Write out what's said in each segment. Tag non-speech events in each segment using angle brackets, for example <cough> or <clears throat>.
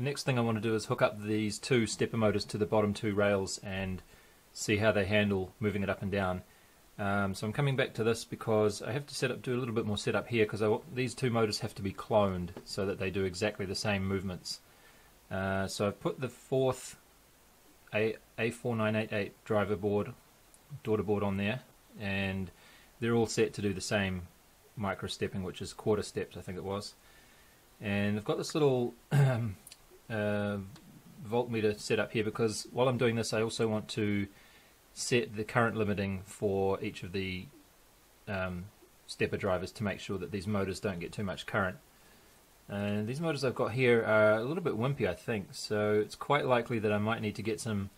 the next thing I want to do is hook up these two stepper motors to the bottom two rails and see how they handle moving it up and down. Um, so I'm coming back to this because I have to set up, do a little bit more setup here because these two motors have to be cloned so that they do exactly the same movements. Uh, so I've put the fourth A A4988 driver board, daughter board on there, and they're all set to do the same micro stepping, which is quarter steps, I think it was. And I've got this little <clears throat> um, uh, voltmeter set up here because while I'm doing this, I also want to set the current limiting for each of the um, stepper drivers to make sure that these motors don't get too much current. And these motors I've got here are a little bit wimpy, I think, so it's quite likely that I might need to get some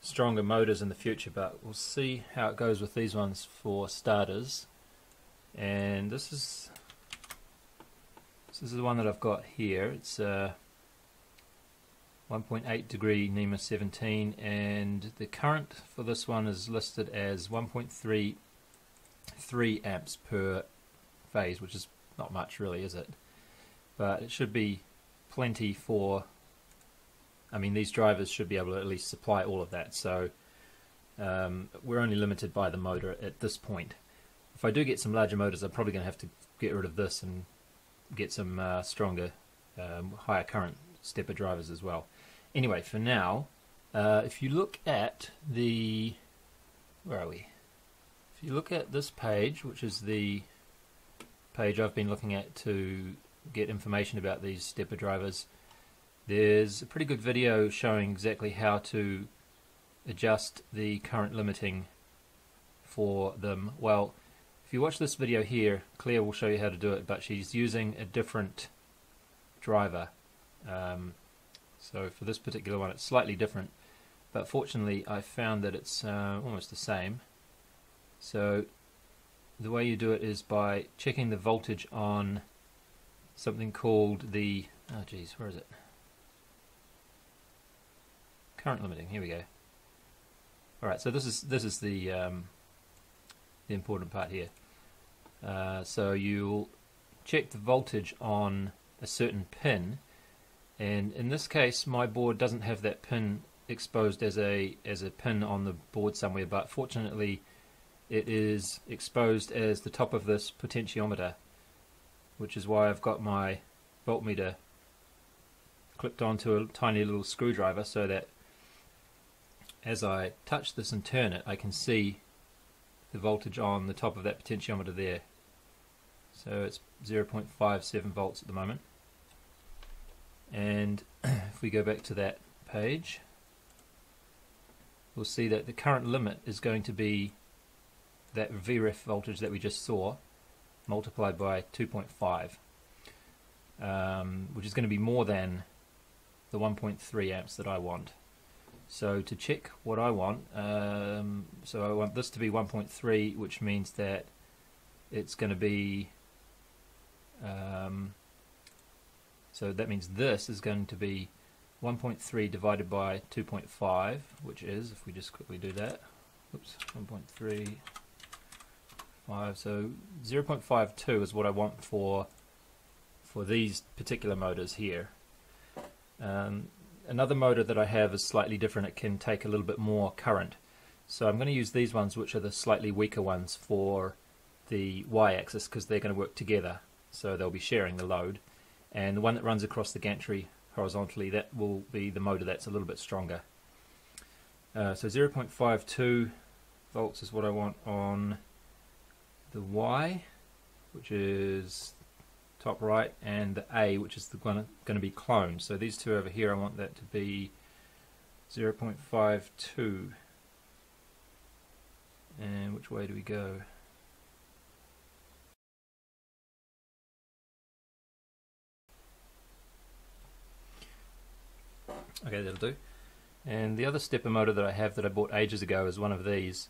stronger motors in the future, but we'll see how it goes with these ones for starters. And this is this is the one that I've got here. It's a 1.8 degree NEMA 17 and the current for this one is listed as 1.33 amps per phase, which is not much really, is it? but it should be plenty for I mean these drivers should be able to at least supply all of that. So um, we're only limited by the motor at this point. If I do get some larger motors I'm probably going to have to get rid of this and get some uh, stronger um, higher current stepper drivers as well anyway for now uh, if you look at the where are we if you look at this page which is the page I've been looking at to get information about these stepper drivers. There's a pretty good video showing exactly how to adjust the current limiting for them. Well, if you watch this video here, Claire will show you how to do it, but she's using a different driver. Um, so for this particular one, it's slightly different, but fortunately I found that it's uh, almost the same. So the way you do it is by checking the voltage on something called the oh geez where is it? Current limiting here we go. Alright so this is this is the um, the important part here. Uh, so you'll check the voltage on a certain pin and in this case my board doesn't have that pin exposed as a as a pin on the board somewhere but fortunately it is exposed as the top of this potentiometer which is why I've got my voltmeter clipped onto a tiny little screwdriver so that as I touch this and turn it I can see the voltage on the top of that potentiometer there. So it's 0.57 volts at the moment and <clears throat> if we go back to that page we'll see that the current limit is going to be that VREF voltage that we just saw multiplied by 2.5 um, which is going to be more than the 1.3 amps that I want. So to check what I want um, so I want this to be 1.3 which means that it's going to be um, so that means this is going to be 1.3 divided by 2.5 which is if we just quickly do that oops 1.3 5 so 0.52 is what I want for for these particular motors here. Um, another motor that I have is slightly different. It can take a little bit more current. So I'm going to use these ones which are the slightly weaker ones for the y-axis because they're going to work together. So they'll be sharing the load and the one that runs across the gantry horizontally that will be the motor that's a little bit stronger uh, so 0.52 volts is what I want on the Y, which is top right, and the A, which is going to be cloned. So these two over here, I want that to be 0.52. And which way do we go? Okay, that'll do. And the other stepper motor that I have that I bought ages ago is one of these,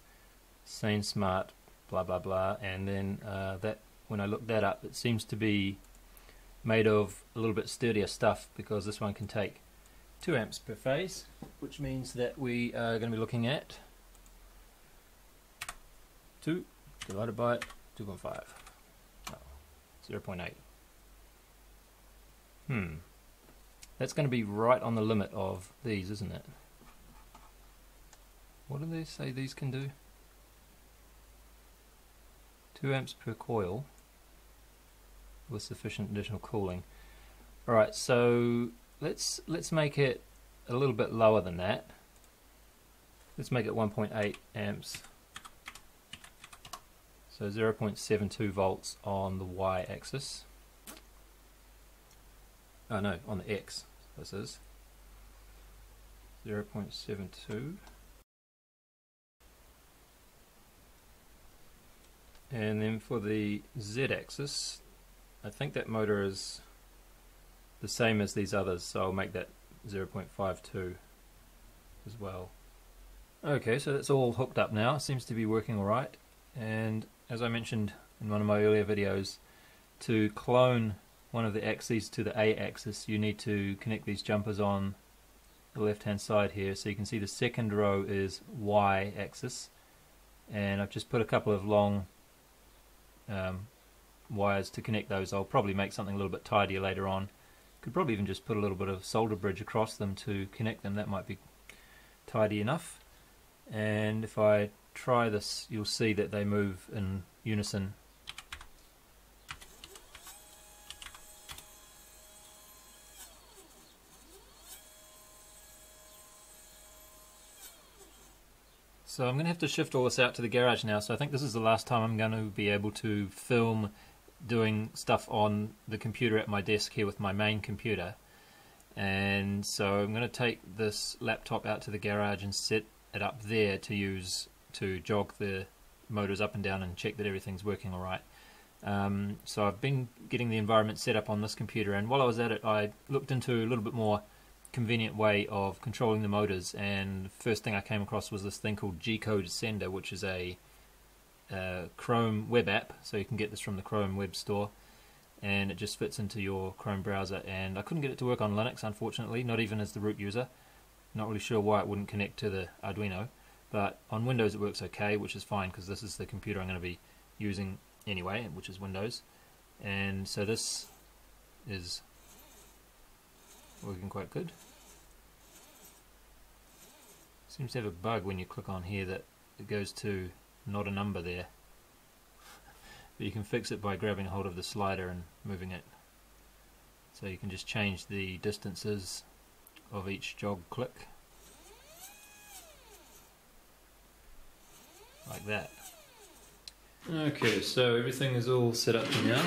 Sainsmart blah blah blah. And then uh, that when I looked that up it seems to be made of a little bit sturdier stuff because this one can take 2 amps per phase which means that we are going to be looking at 2 divided by 2.5 oh, 0.8 hmm That's going to be right on the limit of these, isn't it? What do they say these can do? 2 amps per coil with sufficient additional cooling. Alright, so let's let's make it a little bit lower than that. Let's make it 1.8 amps. So 0.72 volts on the y axis. Oh no, on the x this is. 0.72. And then for the z axis, I think that motor is the same as these others, so I'll make that 0.52 as well. Okay, so that's all hooked up now. Seems to be working alright. And as I mentioned in one of my earlier videos, to clone one of the axes to the A axis, you need to connect these jumpers on the left hand side here. So you can see the second row is Y axis. And I've just put a couple of long um, wires to connect those. I'll probably make something a little bit tidier later on. Could probably even just put a little bit of solder bridge across them to connect them. That might be tidy enough and if I try this you'll see that they move in unison So I'm going to have to shift all this out to the garage now, so I think this is the last time I'm going to be able to film doing stuff on the computer at my desk here with my main computer. And so I'm going to take this laptop out to the garage and set it up there to use to jog the motors up and down and check that everything's working alright. Um, so I've been getting the environment set up on this computer and while I was at it I looked into a little bit more convenient way of controlling the motors and first thing I came across was this thing called G-Code Sender which is a uh, Chrome web app so you can get this from the Chrome web store and it just fits into your Chrome browser and I couldn't get it to work on Linux unfortunately not even as the root user not really sure why it wouldn't connect to the Arduino, but on Windows it works okay, which is fine because this is the computer I'm going to be using anyway, which is Windows. And so this is working quite good. Seems to have a bug when you click on here that it goes to not a number there. <laughs> but you can fix it by grabbing hold of the slider and moving it. So you can just change the distances of each jog click like that okay so everything is all set up now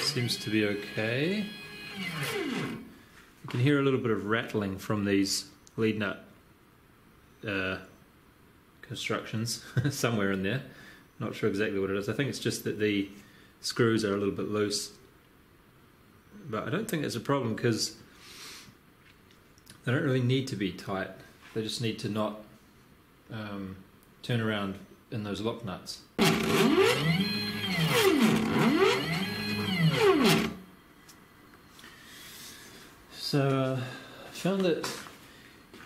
seems to be okay you can hear a little bit of rattling from these lead nut uh, constructions <laughs> somewhere in there not sure exactly what it is I think it's just that the screws are a little bit loose but I don't think it's a problem because they don't really need to be tight. They just need to not um, turn around in those lock nuts. So uh, I found that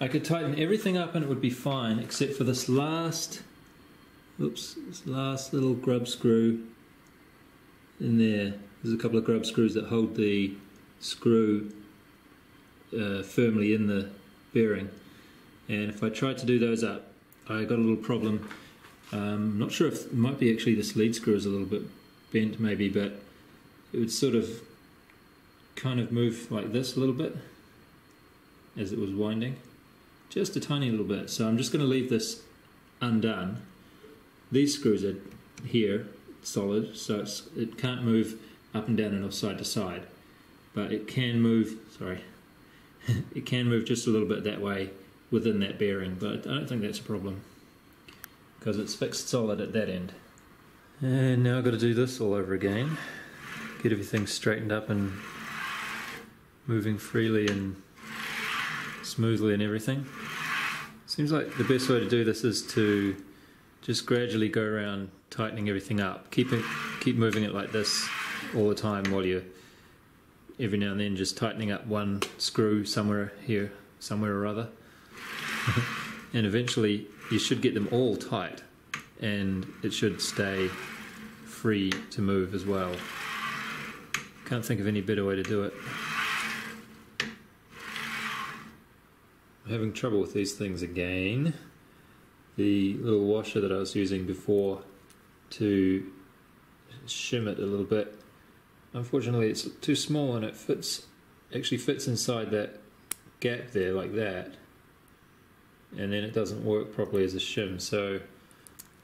I could tighten everything up and it would be fine except for this last oops this last little grub screw in there. There's a couple of grub screws that hold the screw uh, firmly in the bearing. And if I tried to do those up, I got a little problem. Um, not sure if it might be actually this lead screw is a little bit bent, maybe, but it would sort of kind of move like this a little bit as it was winding, just a tiny little bit. So I'm just going to leave this undone. These screws are here, solid, so it can't move up and down and off side to side, but it can move. Sorry, <laughs> it can move just a little bit that way within that bearing, but I don't think that's a problem because it's fixed solid at that end. And now I've got to do this all over again, get everything straightened up and moving freely and smoothly and everything. Seems like the best way to do this is to just gradually go around tightening everything up. Keep it, keep moving it like this all the time while you're every now and then just tightening up one screw somewhere here, somewhere or other. <laughs> and eventually you should get them all tight and it should stay free to move as well. Can't think of any better way to do it. I'm having trouble with these things again. The little washer that I was using before to shim it a little bit. Unfortunately, it's too small and it fits actually fits inside that gap there like that, and then it doesn't work properly as a shim. So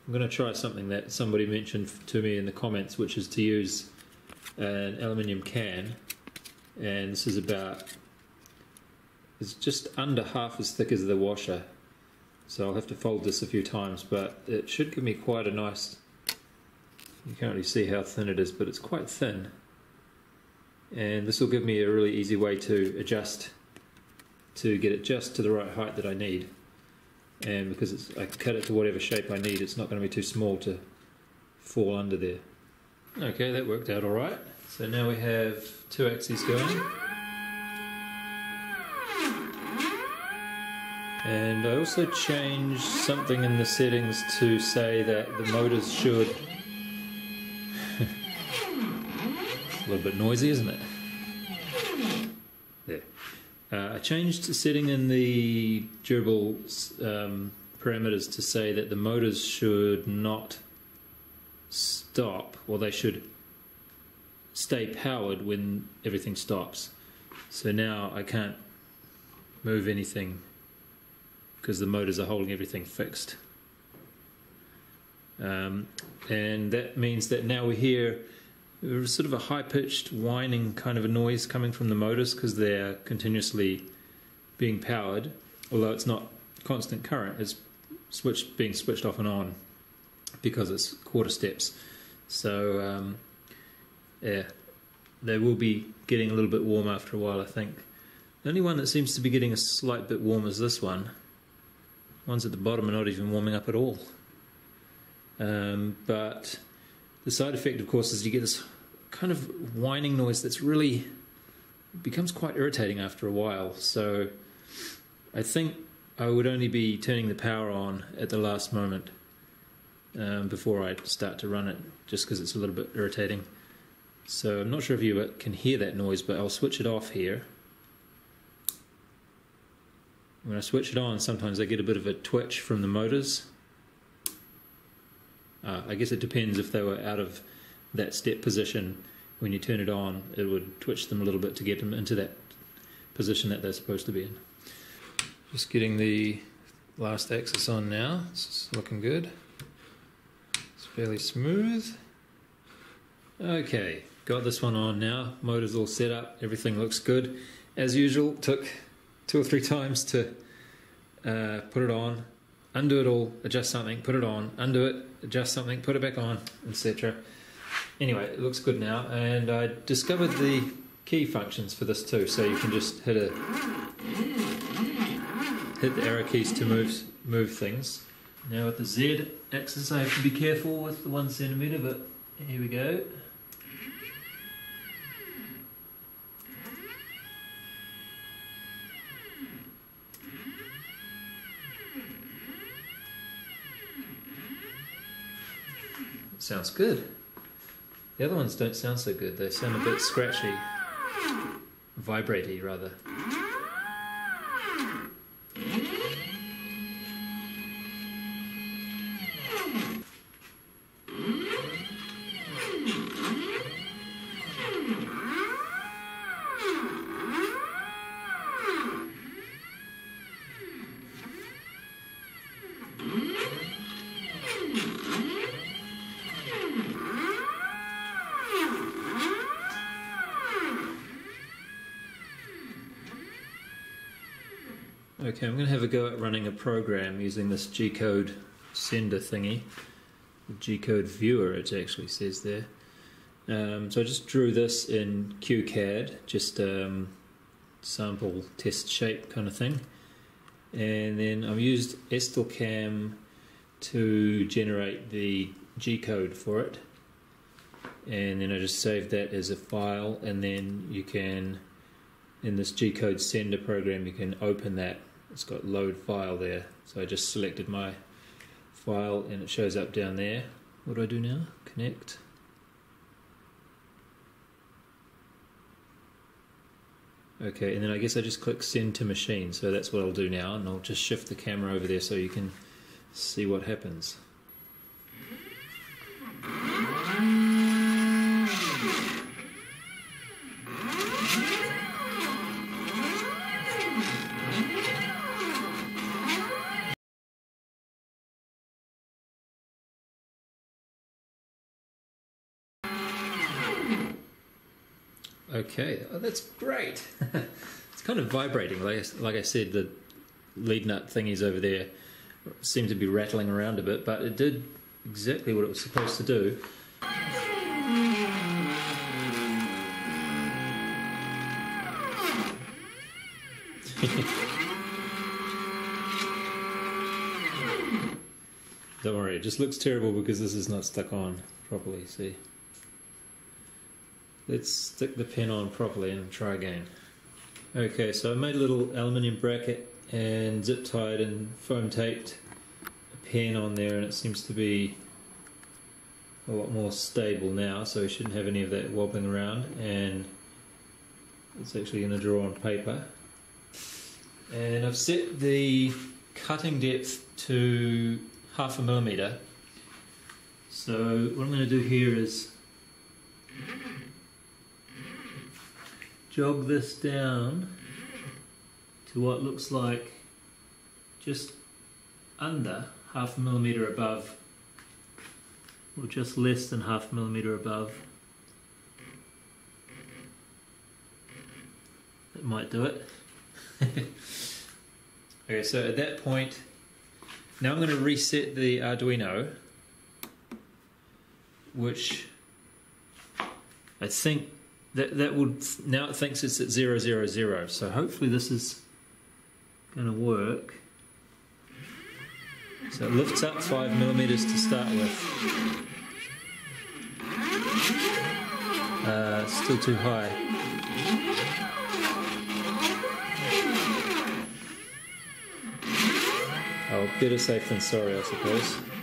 I'm going to try something that somebody mentioned to me in the comments, which is to use an aluminium can, and this is about it's just under half as thick as the washer. So I'll have to fold this a few times, but it should give me quite a nice. You can't really see how thin it is, but it's quite thin. And this will give me a really easy way to adjust to get it just to the right height that I need and because I cut it to whatever shape I need it's not going to be too small to fall under there. Okay that worked out alright so now we have two axes going and I also changed something in the settings to say that the motors should <laughs> a little bit noisy isn't it? There. Uh, I changed the setting in the GRBL um, parameters to say that the motors should not stop, or they should stay powered when everything stops. So now I can't move anything because the motors are holding everything fixed. Um, and that means that now we hear sort of a high pitched whining kind of a noise coming from the motors because they're continuously being powered, although it's not constant current, it's switched being switched off and on because it's quarter steps. So um, yeah, they will be getting a little bit warm after a while, I think. The only one that seems to be getting a slight bit warm is this one. Ones at the bottom are not even warming up at all. Um, but the side effect, of course, is you get this kind of whining noise that's really becomes quite irritating after a while. So I think I would only be turning the power on at the last moment um, before I start to run it, just because it's a little bit irritating. So I'm not sure if you can hear that noise, but I'll switch it off here. When I switch it on, sometimes I get a bit of a twitch from the motors. Uh, I guess it depends if they were out of that step position when you turn it on, it would twitch them a little bit to get them into that position that they're supposed to be in. Just getting the last axis on now. It's looking good. It's fairly smooth. Okay, got this one on now. Motor's all set up. Everything looks good. As usual, took two or three times to uh, put it on, undo it all, adjust something, put it on, undo it, adjust something, put it back on, etc. Anyway, it looks good now, and I discovered the key functions for this too. So you can just hit a hit the arrow keys to move move things. Now with the Z axis, I have to be careful with the one centimeter, but here we go. Sounds good. The other ones don't sound so good. They sound a bit scratchy, vibraty rather. Okay, I'm going to have a go at running a program using this G-code sender thingy. G-code viewer, it actually says there. Um, so I just drew this in QCAD, just um, sample test shape kind of thing. And then I've used Estlcam to generate the G-code for it. And then I just saved that as a file and then you can, in this G-code sender program, you can open that it's got load file there so I just selected my file and it shows up down there what do I do now connect Okay, and then I guess I just click send to machine. So that's what I'll do now, and I'll just shift the camera over there so you can see what happens. Okay, oh, that's great. <laughs> it's kind of vibrating. Like like I said, the lead nut thingies over there seem to be rattling around a bit, but it did exactly what it was supposed to do. <laughs> Don't worry, it just looks terrible because this is not stuck on properly, see? Let's stick the pen on properly and try again. Okay, so I made a little aluminium bracket and zip tied and foam taped a pen on there and it seems to be a lot more stable now so we shouldn't have any of that wobbling around. And it's actually going to draw on paper. And I've set the cutting depth to half a millimeter. So what I'm going to do here is jog this down to what looks like just under half a millimeter above or just less than half a millimeter above. That might do it. <laughs> Okay so at that point now I'm going to reset the Arduino which I think that that would now it thinks it's at zero zero zero. So hopefully this is going to work. So it lifts up five millimeters to start with. Uh, still too high. Oh, better safe than sorry, I suppose.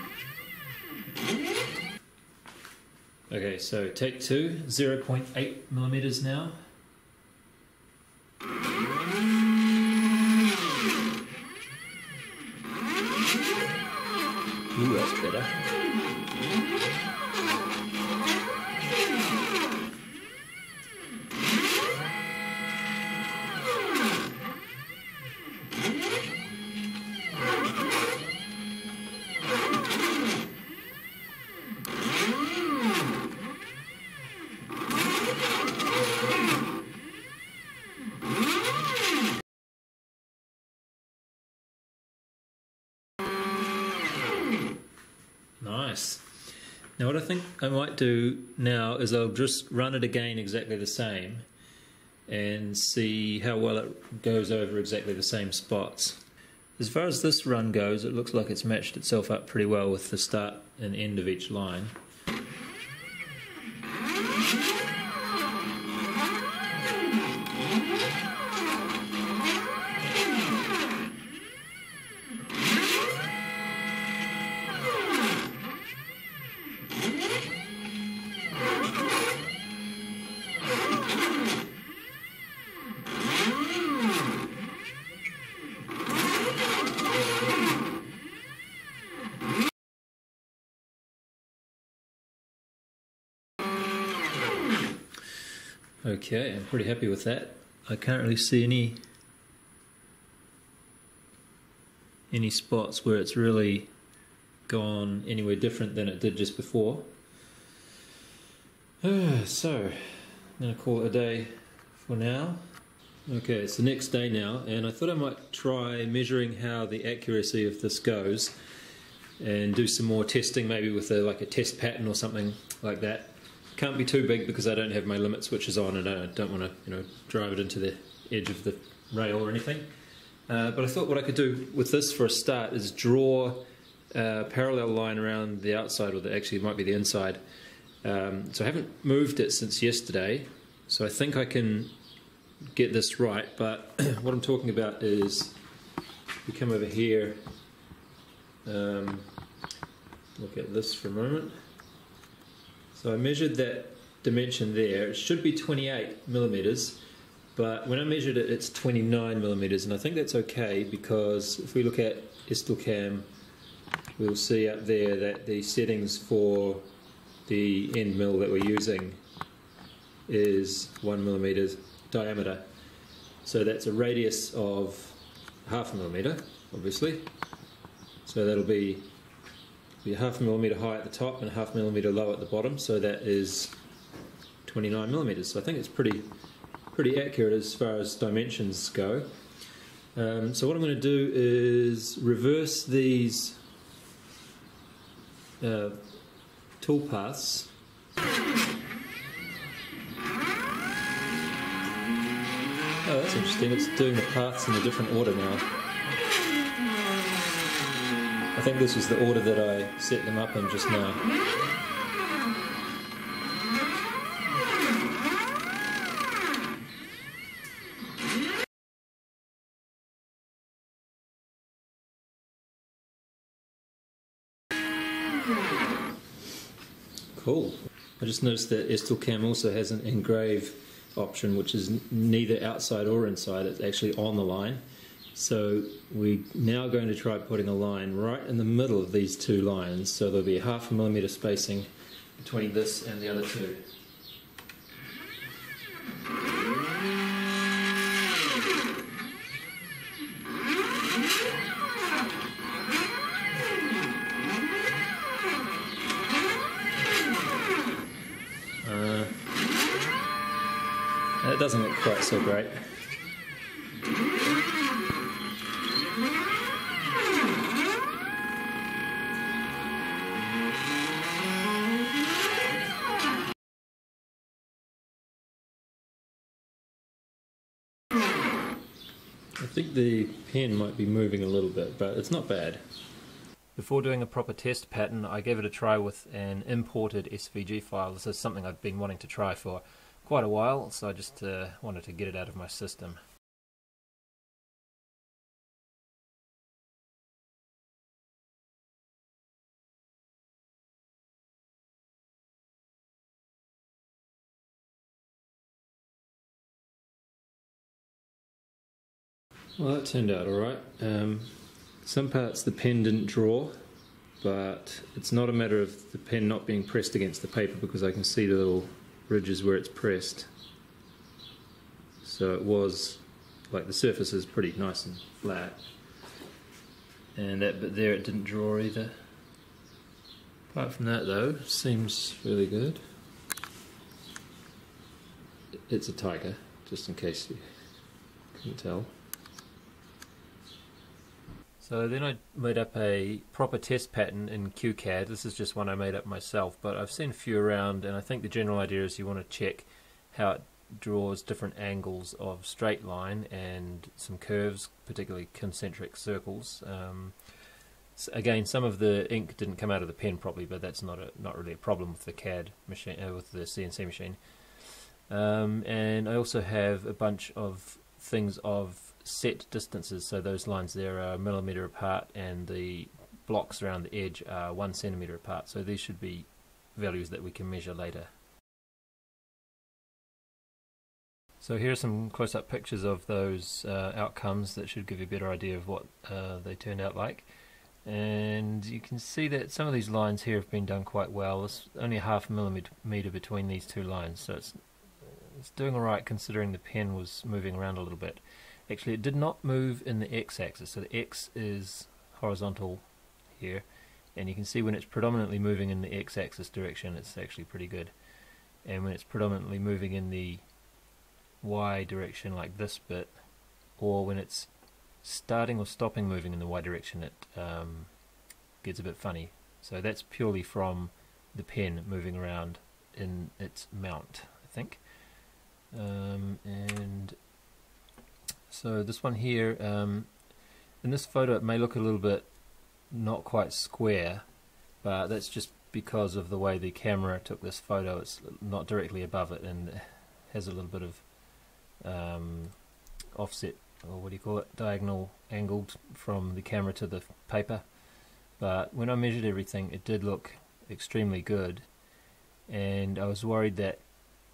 Okay, so take two, 0.8 millimeters now. Ooh, that's better. Nice. Now, what I think I might do now is I'll just run it again exactly the same and see how well it goes over exactly the same spots. As far as this run goes, it looks like it's matched itself up pretty well with the start and end of each line. Okay, I'm pretty happy with that. I can't really see any any spots where it's really gone anywhere different than it did just before. Uh, <sighs> so, I'm going to call it a day for now. Okay, it's the next day now, and I thought I might try measuring how the accuracy of this goes and do some more testing, maybe with a, like a test pattern or something like that can't be too big because I don't have my limit switches on and I don't want to you know drive it into the edge of the rail or anything. Uh, but I thought what I could do with this for a start is draw a parallel line around the outside, or the, actually it might be the inside. Um, so I haven't moved it since yesterday, so I think I can get this right. But <clears throat> what I'm talking about is we come over here, um, look at this for a moment. So I measured that dimension there. It should be 28 millimeters, but when I measured it, it's 29 millimeters, and I think that's okay because if we look at Estlcam, we'll see up there that the settings for the end mill that we're using is one millimeter diameter. So that's a radius of half a millimeter, obviously. So that'll be, be half millimeter high at the top and half millimeter low at the bottom. So that is 29 millimeters. So I think it's pretty pretty accurate as far as dimensions go. Um, so what I'm going to do is reverse these uh, tool paths. Oh, that's interesting. It's doing the paths in a different order now. I think this was the order that I set them up in just now. Cool. I just noticed that Estlcam also has an engrave option, which is neither outside or inside. It's actually on the line. So we're now going to try putting a line right in the middle of these two lines. So there'll be half a millimeter spacing between this and the other two. Uh, that doesn't look quite so great. The pen might be moving a little bit, but it's not bad. Before doing a proper test pattern, I gave it a try with an imported SVG file. This is something I've been wanting to try for quite a while, so I just uh, wanted to get it out of my system. Well, that turned out alright. Um, some parts the pen didn't draw, but it's not a matter of the pen not being pressed against the paper because I can see the little ridges where it's pressed. So it was like the surface is pretty nice and flat. And that bit there it didn't draw either. Apart from that though, seems really good. It's a tiger, just in case you couldn't tell. So then I made up a proper test pattern in QCAD. This is just one I made up myself, but I've seen a few around, and I think the general idea is you want to check how it draws different angles of straight line and some curves, particularly concentric circles. Um, again, some of the ink didn't come out of the pen properly, but that's not a, not really a problem with the CAD machine, uh, with the CNC machine. Um, and I also have a bunch of things of set distances, so those lines there are a millimeter apart and the blocks around the edge are one centimeter apart, so these should be values that we can measure later. So here are some close-up pictures of those uh, outcomes that should give you a better idea of what uh, they turned out like. And you can see that some of these lines here have been done quite well. There's only a half millimeter between these two lines, so it's, it's doing alright considering the pen was moving around a little bit. Actually, it did not move in the x-axis, so the x is horizontal here, and you can see when it's predominantly moving in the x-axis direction, it's actually pretty good. And when it's predominantly moving in the y direction, like this bit, or when it's starting or stopping moving in the y direction, it um, gets a bit funny. So that's purely from the pen moving around in its mount, I think. Um, and so this one here, um, in this photo it may look a little bit not quite square, but that's just because of the way the camera took this photo. It's not directly above it and has a little bit of um, offset, or what do you call it, diagonal angled from the camera to the paper. But when I measured everything, it did look extremely good, and I was worried that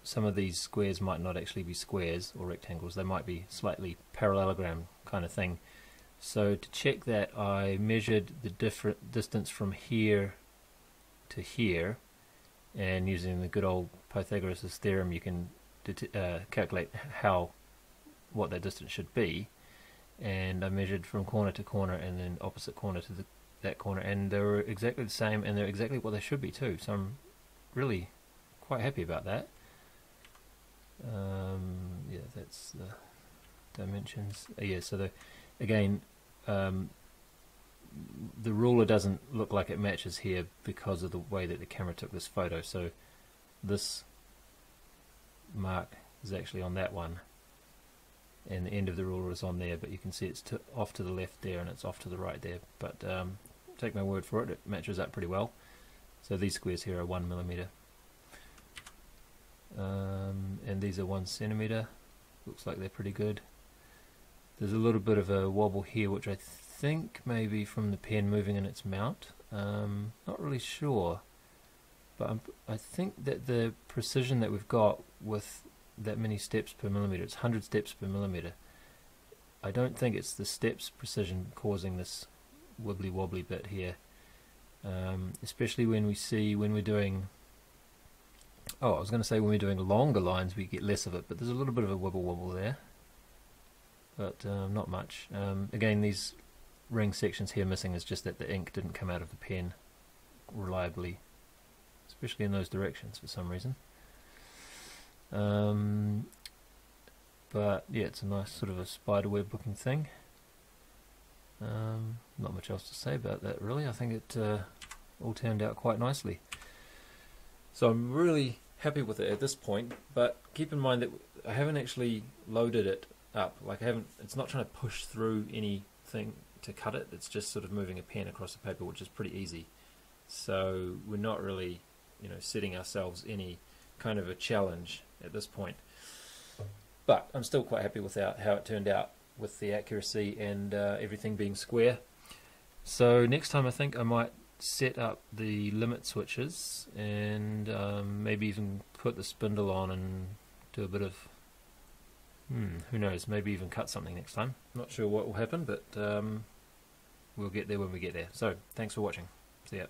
some of these squares might not actually be squares or rectangles, they might be slightly parallelogram kind of thing. So to check that I measured the different distance from here to here. And using the good old Pythagoras' theorem you can uh, calculate how what that distance should be. And I measured from corner to corner and then opposite corner to the, that corner. And they were exactly the same and they're exactly what they should be too. So I'm really quite happy about that um, yeah that's the dimensions. Uh, yeah so the again um, the ruler doesn't look like it matches here because of the way that the camera took this photo. So this mark is actually on that one. And the end of the ruler is on there but you can see it's to, off to the left there and it's off to the right there. But um, take my word for it it matches up pretty well. So these squares here are one millimeter. Um, and these are one centimeter looks like they're pretty good there's a little bit of a wobble here which I think maybe from the pen moving in its mount um, not really sure but I'm, I think that the precision that we've got with that many steps per millimeter. It's 100 steps per millimeter. I don't think it's the steps precision causing this wibbly wobbly bit here. Um, especially when we see when we're doing oh I was going to say when we're doing longer lines we get less of it but there's a little bit of a wibble wobble there but um, not much um, again these ring sections here missing is just that the ink didn't come out of the pen reliably especially in those directions for some reason um, but yeah, it's a nice sort of a spider web looking thing. Um, not much else to say about that really. I think it uh, all turned out quite nicely. So I'm really happy with it at this point, but keep in mind that I haven't actually loaded it up. Like I haven't, it's not trying to push through anything to cut it. It's just sort of moving a pen across the paper, which is pretty easy. So we're not really, you know, setting ourselves any kind of a challenge at this point. But I'm still quite happy with how it turned out with the accuracy and uh, everything being square. So next time I think I might set up the limit switches and um, maybe even put the spindle on and do a bit of hmm, who knows maybe even cut something next time. Not sure what will happen but um, we'll get there when we get there. So thanks for watching. See ya